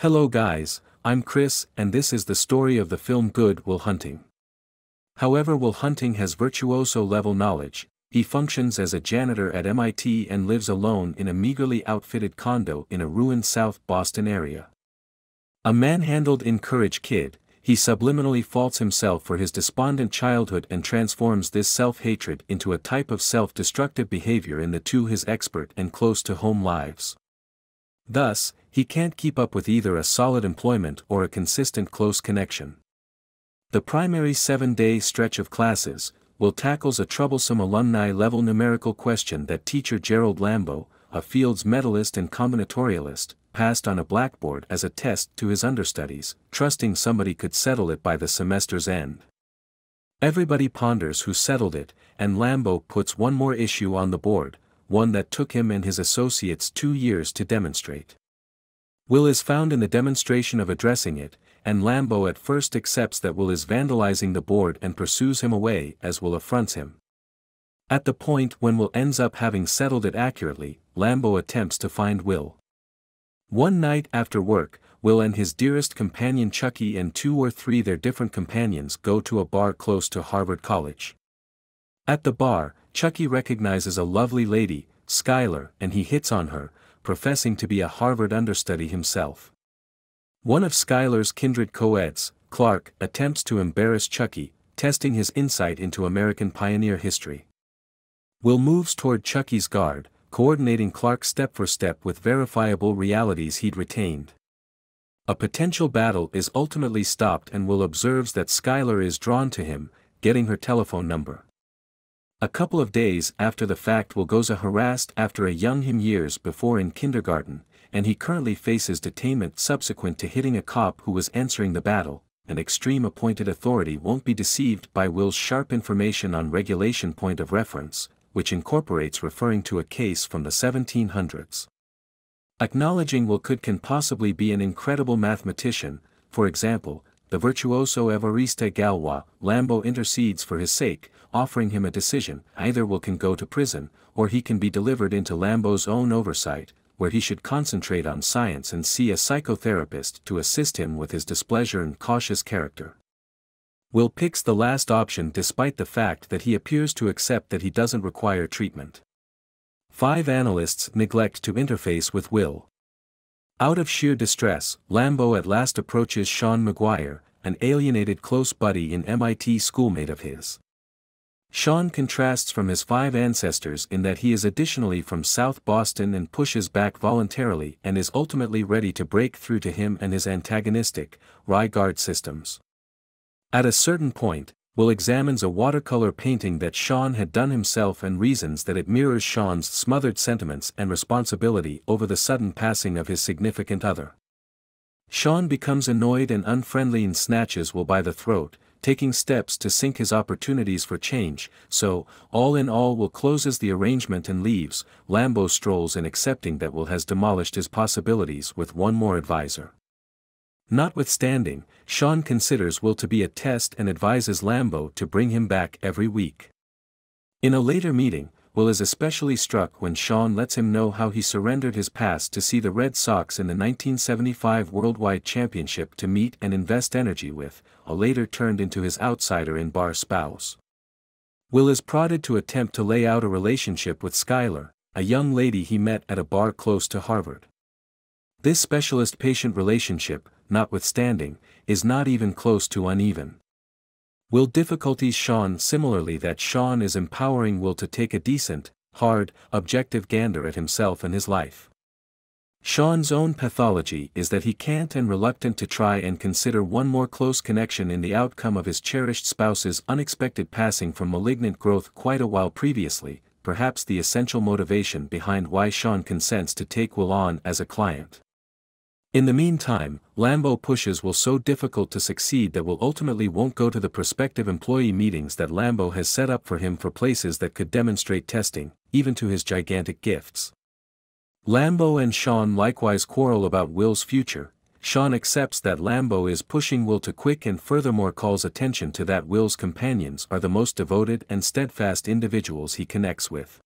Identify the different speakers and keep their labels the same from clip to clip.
Speaker 1: Hello guys, I'm Chris and this is the story of the film Good Will Hunting. However Will Hunting has virtuoso level knowledge, he functions as a janitor at MIT and lives alone in a meagerly outfitted condo in a ruined South Boston area. A manhandled in courage kid, he subliminally faults himself for his despondent childhood and transforms this self-hatred into a type of self-destructive behavior in the two his expert and close-to-home lives. Thus, he can't keep up with either a solid employment or a consistent close connection. The primary seven-day stretch of classes, will tackles a troublesome alumni-level numerical question that teacher Gerald Lambeau, a Fields medalist and combinatorialist, passed on a blackboard as a test to his understudies, trusting somebody could settle it by the semester's end. Everybody ponders who settled it, and Lambeau puts one more issue on the board, one that took him and his associates two years to demonstrate. Will is found in the demonstration of addressing it, and Lambeau at first accepts that Will is vandalizing the board and pursues him away as Will affronts him. At the point when Will ends up having settled it accurately, Lambeau attempts to find Will. One night after work, Will and his dearest companion Chuckie and two or three their different companions go to a bar close to Harvard College. At the bar, Chuckie recognizes a lovely lady, Skylar, and he hits on her, professing to be a Harvard understudy himself. One of Skylar's kindred co-eds, Clark, attempts to embarrass Chuckie, testing his insight into American pioneer history. Will moves toward Chuckie's guard, coordinating Clark step for step with verifiable realities he'd retained. A potential battle is ultimately stopped and Will observes that Skylar is drawn to him, getting her telephone number. A couple of days after the fact Will goes a harassed after a young him years before in kindergarten, and he currently faces detainment subsequent to hitting a cop who was answering the battle, an extreme appointed authority won't be deceived by Will's sharp information on regulation point of reference, which incorporates referring to a case from the 1700s. Acknowledging Will could can possibly be an incredible mathematician, for example, the virtuoso Evariste Galois, Lambeau intercedes for his sake, offering him a decision, either Will can go to prison, or he can be delivered into Lambeau's own oversight, where he should concentrate on science and see a psychotherapist to assist him with his displeasure and cautious character. Will picks the last option despite the fact that he appears to accept that he doesn't require treatment. Five analysts neglect to interface with Will. Out of sheer distress, Lambeau at last approaches Sean Maguire, an alienated close buddy and MIT schoolmate of his. Sean contrasts from his five ancestors in that he is additionally from South Boston and pushes back voluntarily and is ultimately ready to break through to him and his antagonistic, Rye Guard systems. At a certain point, Will examines a watercolor painting that Sean had done himself and reasons that it mirrors Sean's smothered sentiments and responsibility over the sudden passing of his significant other. Sean becomes annoyed and unfriendly and snatches Will by the throat, taking steps to sink his opportunities for change, so, all in all Will closes the arrangement and leaves, Lambeau strolls in accepting that Will has demolished his possibilities with one more advisor. Notwithstanding, Sean considers Will to be a test and advises Lambeau to bring him back every week. In a later meeting, Will is especially struck when Sean lets him know how he surrendered his pass to see the Red Sox in the 1975 Worldwide Championship to meet and invest energy with, a later turned into his outsider-in-bar spouse. Will is prodded to attempt to lay out a relationship with Skylar, a young lady he met at a bar close to Harvard. This specialist-patient relationship, notwithstanding, is not even close to uneven. Will difficulties Sean similarly that Sean is empowering Will to take a decent, hard, objective gander at himself and his life. Sean's own pathology is that he can't and reluctant to try and consider one more close connection in the outcome of his cherished spouse's unexpected passing from malignant growth quite a while previously, perhaps the essential motivation behind why Sean consents to take Will on as a client. In the meantime, Lambeau pushes Will so difficult to succeed that Will ultimately won't go to the prospective employee meetings that Lambeau has set up for him for places that could demonstrate testing, even to his gigantic gifts. Lambeau and Sean likewise quarrel about Will's future, Sean accepts that Lambeau is pushing Will to quick and furthermore calls attention to that Will's companions are the most devoted and steadfast individuals he connects with.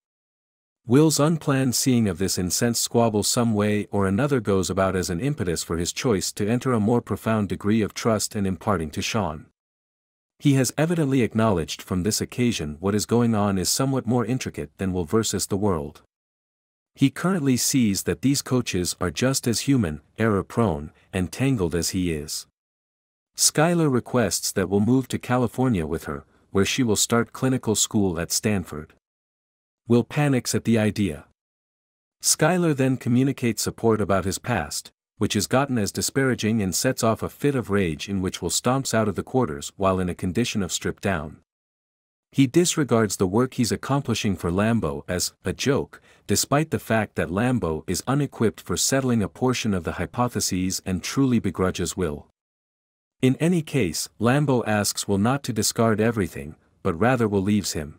Speaker 1: Will's unplanned seeing of this incensed squabble some way or another goes about as an impetus for his choice to enter a more profound degree of trust and imparting to Sean. He has evidently acknowledged from this occasion what is going on is somewhat more intricate than Will versus the world. He currently sees that these coaches are just as human, error-prone, and tangled as he is. Skylar requests that Will move to California with her, where she will start clinical school at Stanford. Will panics at the idea. Skylar then communicates support about his past, which is gotten as disparaging and sets off a fit of rage in which Will stomps out of the quarters while in a condition of stripped down. He disregards the work he's accomplishing for Lambeau as a joke, despite the fact that Lambeau is unequipped for settling a portion of the hypotheses and truly begrudges Will. In any case, Lambeau asks Will not to discard everything, but rather Will leaves him.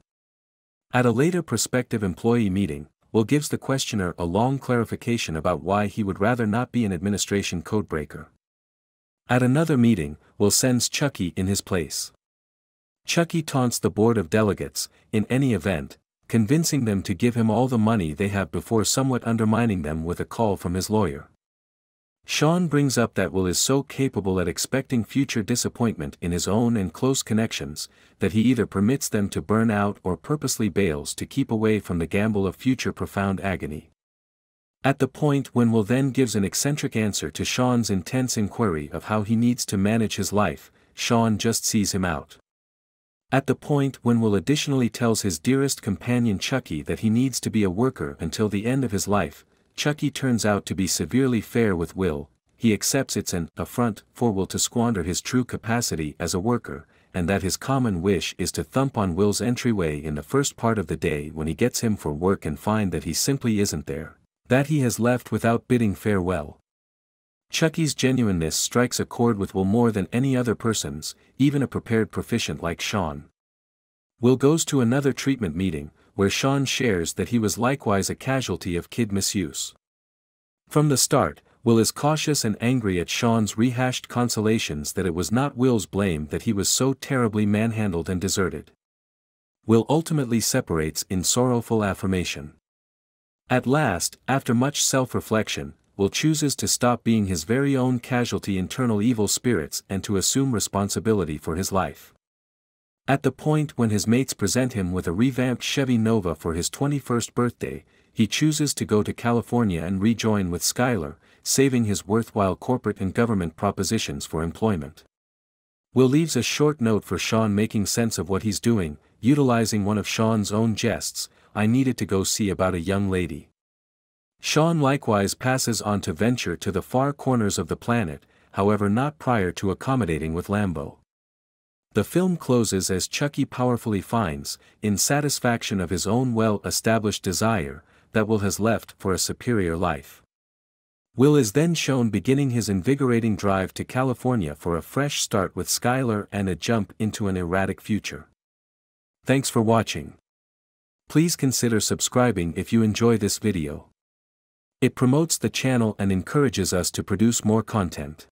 Speaker 1: At a later prospective employee meeting, Will gives the questioner a long clarification about why he would rather not be an administration codebreaker. At another meeting, Will sends Chuckie in his place. Chuckie taunts the board of delegates, in any event, convincing them to give him all the money they have before somewhat undermining them with a call from his lawyer. Sean brings up that Will is so capable at expecting future disappointment in his own and close connections, that he either permits them to burn out or purposely bails to keep away from the gamble of future profound agony. At the point when Will then gives an eccentric answer to Sean's intense inquiry of how he needs to manage his life, Sean just sees him out. At the point when Will additionally tells his dearest companion Chuckie that he needs to be a worker until the end of his life, Chuckie turns out to be severely fair with Will, he accepts it's an affront for Will to squander his true capacity as a worker, and that his common wish is to thump on Will's entryway in the first part of the day when he gets him for work and find that he simply isn't there, that he has left without bidding farewell. Chuckie's genuineness strikes a chord with Will more than any other person's, even a prepared proficient like Sean. Will goes to another treatment meeting, where Sean shares that he was likewise a casualty of kid misuse. From the start, Will is cautious and angry at Sean's rehashed consolations that it was not Will's blame that he was so terribly manhandled and deserted. Will ultimately separates in sorrowful affirmation. At last, after much self-reflection, Will chooses to stop being his very own casualty internal evil spirits and to assume responsibility for his life. At the point when his mates present him with a revamped Chevy Nova for his 21st birthday, he chooses to go to California and rejoin with Skylar, saving his worthwhile corporate and government propositions for employment. Will leaves a short note for Sean making sense of what he's doing, utilizing one of Sean's own jests, I needed to go see about a young lady. Sean likewise passes on to venture to the far corners of the planet, however not prior to accommodating with Lambeau. The film closes as Chuckie powerfully finds, in satisfaction of his own well-established desire, that Will has left for a superior life. Will is then shown beginning his invigorating drive to California for a fresh start with Skylar and a jump into an erratic future. Thanks for watching. Please consider subscribing if you enjoy this video. It promotes the channel and encourages us to produce more content.